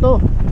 to.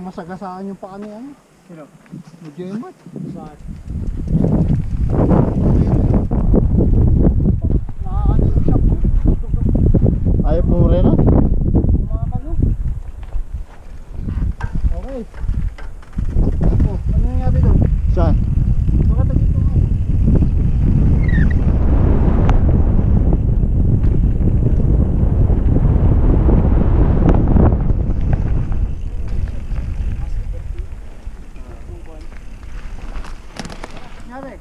Nasagasaan yung paa ni ano. Sino? Medyo yung mat. Saan? Nangyari?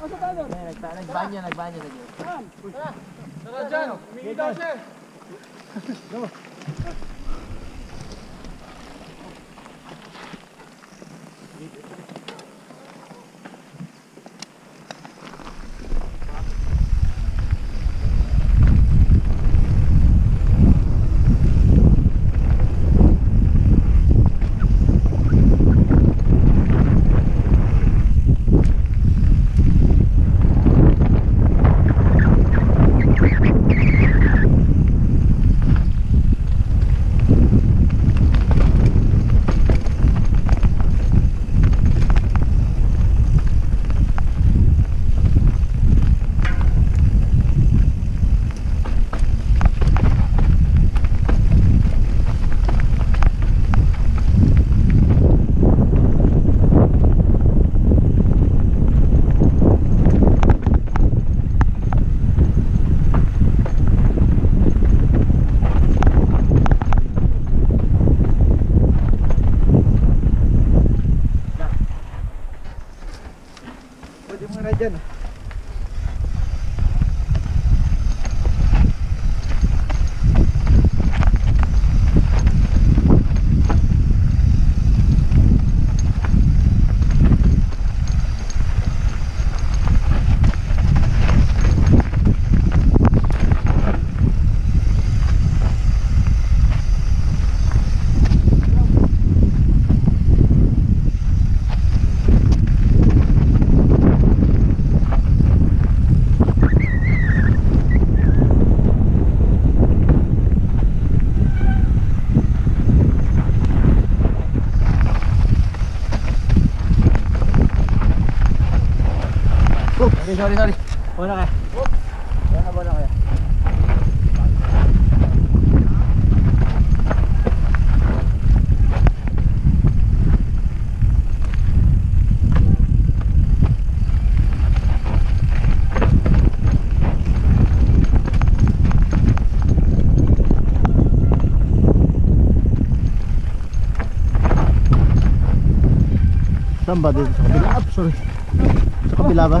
Asa tayo? Nagbanyo, nagbanyo na dyan. Saan? Tara dyan, humingi daw siya. Pwede mo na dyan. Sorry, sorry, sorry. Wala ka. Wala wala kaya. Saan ba dito? Sa kabila? Ah, sorry. Sa kabila ba?